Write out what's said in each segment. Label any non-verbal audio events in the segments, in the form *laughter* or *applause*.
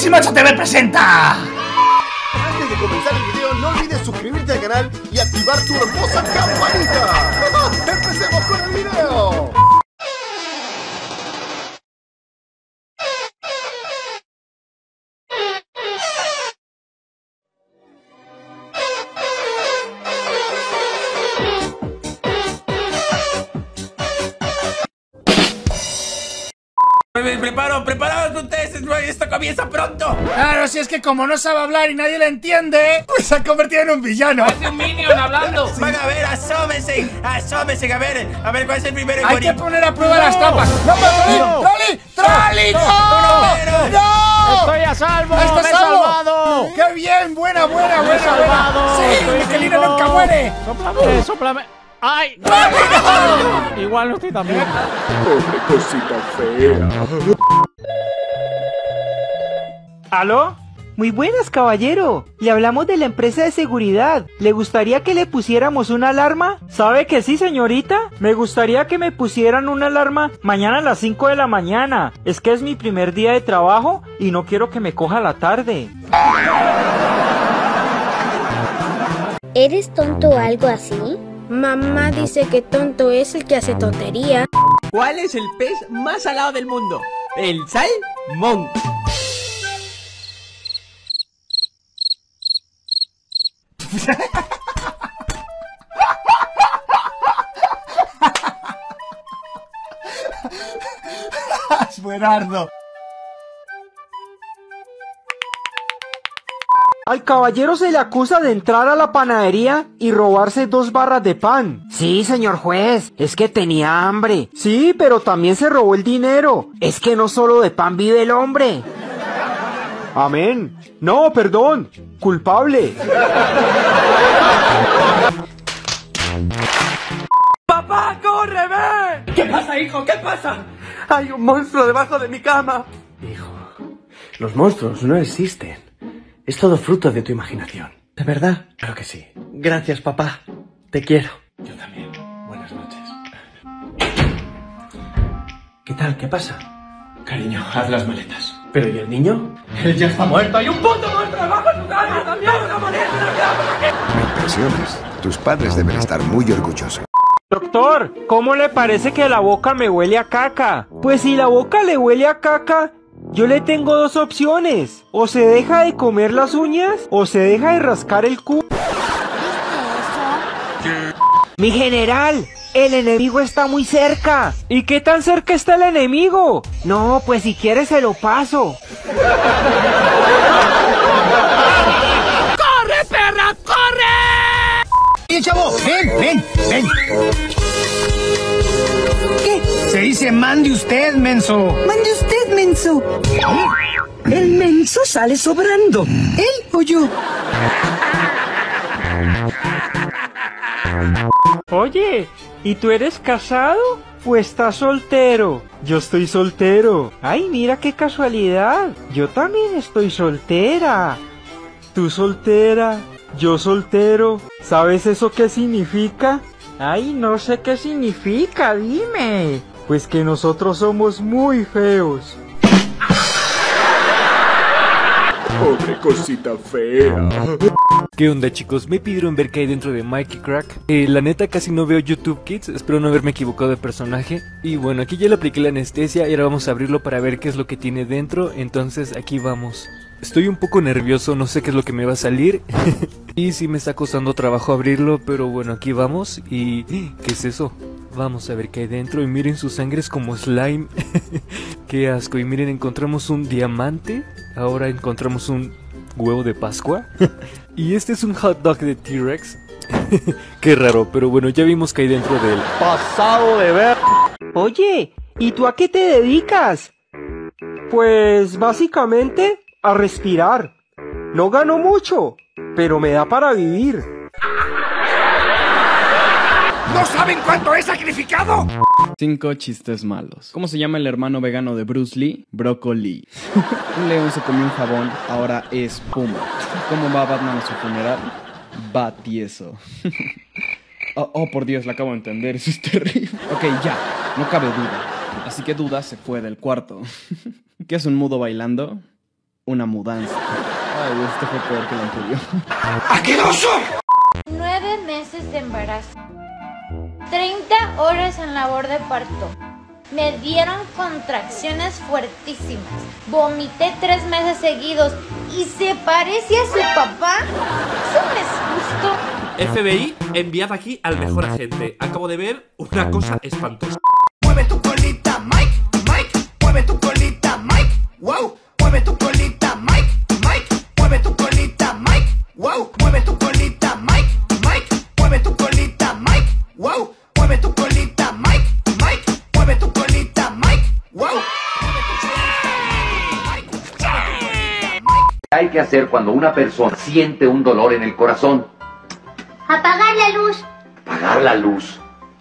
18 TV presenta. Antes de comenzar el video, no olvides suscribirte al canal y activar tu hermosa campanita. *laughs* ¡Empecemos con el video! Preparo, preparados esto comienza pronto. Claro, si es que como no sabe hablar y nadie le entiende, pues se ha convertido en un villano. Parece un minion hablando. Van a ver, asómense, asómense, a ver, a ver cuál es el primero Hay que poner a prueba las trampas. ¡No, pero Trolli! ¡Trolli! ¡No! ¡No! ¡Estoy a salvo! ¡Está ¡Me he salvo! salvado! ¡Qué bien! ¡Buena, buena, ¡Me he buena! salvado! buena. ¡Sí! ¡Estoy ¡Michelina vivo! nunca muere! ¡Sóplame, sóplame! ¡Ay! Igual no estoy tan bien. ¿Aló? Muy buenas, caballero. Le hablamos de la empresa de seguridad. ¿Le gustaría que le pusiéramos una alarma? ¿Sabe que sí, señorita? Me gustaría que me pusieran una alarma mañana a las 5 de la mañana. Es que es mi primer día de trabajo y no quiero que me coja la tarde. ¿Eres tonto o algo así? Mamá dice que tonto es el que hace tontería. ¿Cuál es el pez más salado del mundo? El salmón. Al caballero se le acusa de entrar a la panadería y robarse dos barras de pan. Sí, señor juez, es que tenía hambre. Sí, pero también se robó el dinero. Es que no solo de pan vive el hombre. Amén. No, perdón. Culpable. ¡Papá, corre, ve! ¿Qué pasa, hijo? ¿Qué pasa? Hay un monstruo debajo de mi cama. Hijo, los monstruos no existen. Es todo fruto de tu imaginación. ¿De verdad? Claro que sí. Gracias, papá. Te quiero. Yo también. Buenas noches. ¿Qué tal? ¿Qué pasa? Cariño, haz las maletas. ¿Pero y el niño? Él ya está muerto. Hay un puto monstruo debajo de su cama. También una. Me impresiones. Tus padres deben estar muy orgullosos. Doctor, ¿cómo le parece que la boca me huele a caca? Pues si la boca le huele a caca, yo le tengo dos opciones. O se deja de comer las uñas o se deja de rascar el cu... Mi general, el enemigo está muy cerca. ¿Y qué tan cerca está el enemigo? No, pues si quiere se lo paso. Bien, chavo, ven, ven, ven. ¿Qué? Se dice mande usted, menso. Mande usted, menso. El menso sale sobrando. ¿Él o yo? Oye, ¿y tú eres casado o estás soltero? Yo estoy soltero. Ay, mira qué casualidad. Yo también estoy soltera. Tú soltera, yo soltero. ¿Sabes eso qué significa? Ay, no sé qué significa, dime. Pues que nosotros somos muy feos. Pobre cosita fea. ¿Qué onda chicos? Me pidieron ver qué hay dentro de Mikey Crack. Eh, la neta casi no veo YouTube Kids, espero no haberme equivocado de personaje. Y bueno, aquí ya le apliqué la anestesia y ahora vamos a abrirlo para ver qué es lo que tiene dentro. Entonces aquí vamos. Estoy un poco nervioso, no sé qué es lo que me va a salir. *laughs* y sí me está costando trabajo abrirlo, pero bueno, aquí vamos. ¿Y qué es eso? Vamos a ver qué hay dentro. Y miren, su sangre es como slime. *laughs* qué asco. Y miren, encontramos un diamante. Ahora encontramos un huevo de Pascua. *laughs* y este es un hot dog de T-Rex. *laughs* Qué raro, pero bueno, ya vimos que hay dentro de él. Pasado de ver. Oye, ¿y tú a qué te dedicas? Pues básicamente a respirar. No gano mucho, pero me da para vivir. ¿No saben cuánto he sacrificado? Cinco chistes malos. ¿Cómo se llama el hermano vegano de Bruce Lee? Brócoli. un león se comió un jabón, ahora es Puma. ¿Cómo va Batman a su funeral? Va tieso. *laughs* oh, oh, por Dios, la acabo de entender, eso es terrible. Ok, ya, no cabe duda. Así que Duda se fue del cuarto. *laughs* ¿Qué es un mudo bailando? una mudanza. Ay, este fue peor que el anterior. ¡Asqueroso! Nueve meses de embarazo. 30 horas en labor de parto. Me dieron contracciones fuertísimas. Vomité tres meses seguidos. ¿Y se parece a su papá? Eso no es justo. FBI, enviad aquí al mejor agente. Acabo de ver una cosa espantosa. Mueve tu colita, Mike, Mike. Mueve tu colita, hacer cuando una persona siente un dolor en el corazón? Apagar la luz. Apagar la luz.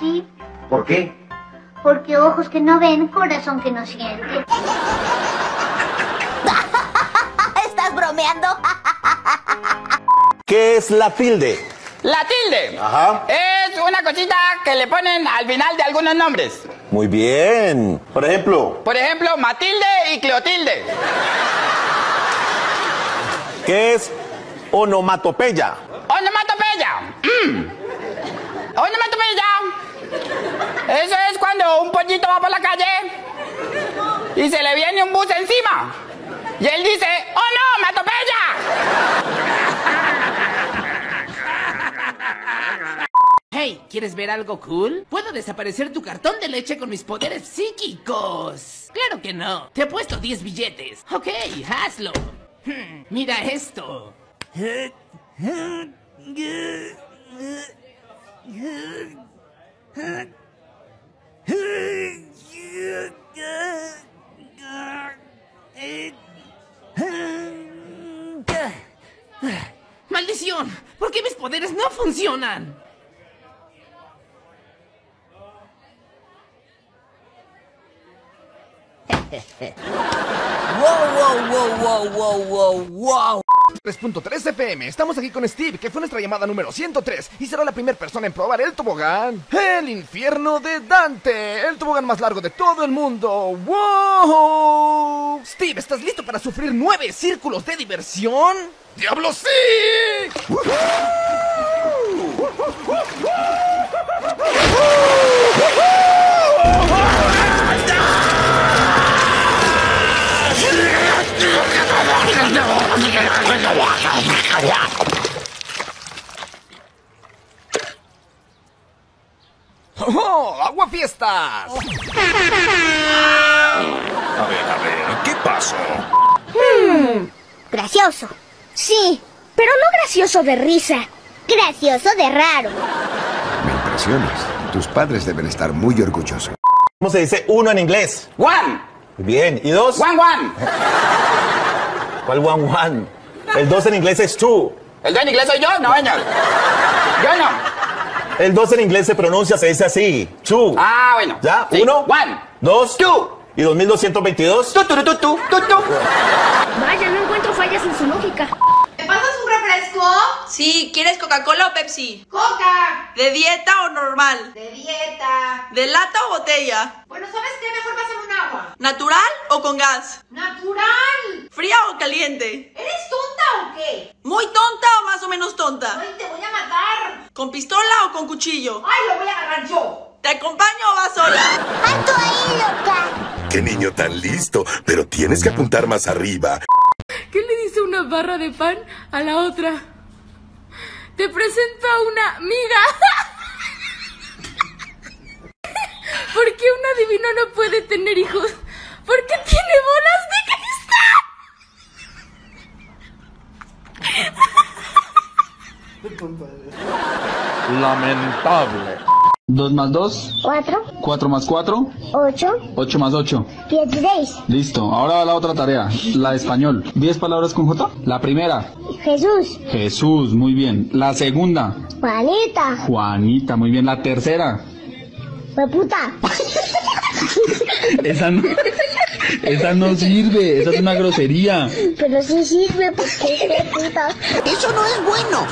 Sí, ¿Por qué? porque ojos que no ven, corazón que no siente. *laughs* ¿Estás bromeando? ¿Qué es la tilde? La tilde Ajá. es una cosita que le ponen al final de algunos nombres. Muy bien. Por ejemplo, Por ejemplo, Matilde y Cleotilde. ¿Qué es onomatopeya? Onomatopeya. Mm. Onomatopeya. Eso es cuando un pollito va por la calle y se le viene un bus encima. Y él dice, ¡Oh no! Hey, ¿quieres ver algo cool? Puedo desaparecer tu cartón de leche con mis poderes psíquicos. Claro que no. Te he puesto 10 billetes. Ok, hazlo. Mira esto. ¡Maldición! ¿Por qué mis poderes no funcionan? *laughs* wow, wow, wow, wow, wow, wow, wow. 3.3 FM, estamos aquí con Steve, que fue nuestra llamada número 103 y será la primera persona en probar el tobogán. El infierno de Dante, el tobogán más largo de todo el mundo. ¡Wow! Steve, ¿estás listo para sufrir nueve círculos de diversión? ¡Diablo sí! ¡Oh! ¡Agua fiestas! A ver, a ver, ¿qué pasó? Hmm, gracioso. Sí, pero no gracioso de risa. Gracioso de raro. Me impresionas. Tus padres deben estar muy orgullosos. ¿Cómo se dice uno en inglés? One. Bien. ¿Y dos? One, one. *laughs* ¿Cuál one, one? El dos en inglés es two. ¿El dos en inglés soy yo? No, señor. Yo no. El dos en inglés se pronuncia, se dice así. Two. Ah, bueno. ¿Ya? Sí. Uno. One. Dos. Two. ¿Y 2222? Tu, tu, tu, tu, tu, tu. Vaya, no encuentro fallas en su lógica. ¿Me pasas un refresco? Sí, ¿quieres Coca-Cola o Pepsi? ¡Coca! ¿De dieta o normal? De dieta. ¿De lata o botella? Bueno, ¿sabes qué? Mejor pásame un agua. ¿Natural o con gas? ¡Natural! ¿Fría o caliente? ¿Eres tonta o qué? ¿Muy tonta o más o menos tonta? ¡Ay, te voy a matar! ¿Con pistola o con cuchillo? ¡Ay, lo voy a agarrar yo! ¿Te acompaño o vas sola? ¡Alto ahí, loca! Qué niño tan listo, pero tienes que apuntar más arriba. ¿Qué barra de pan a la otra? Te presento a una amiga. *laughs* ¿Por qué un adivino no puede tener hijos? Porque tiene bolas de *laughs* Lamentable. 2 más 2. 4, 4 más 4. 8, 8 más 8. 16. Listo. Ahora la otra tarea. La de español. ¿10 palabras con J? La primera. Jesús. Jesús. Muy bien. La segunda. Juanita. Juanita. Muy bien. La tercera. puta. *laughs* Esa no, esa no sirve. Esa es una grosería. Pero sí sirve porque es puta. Eso no es bueno.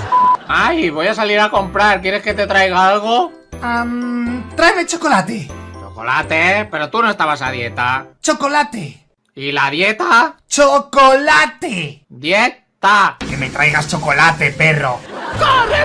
Ay, voy a salir a comprar. ¿Quieres que te traiga algo? Um, tráeme chocolate. Chocolate, pero tú no estabas a dieta. Chocolate. ¿Y la dieta? ¡Chocolate! Dieta. Que me traigas chocolate, perro. ¡Corre!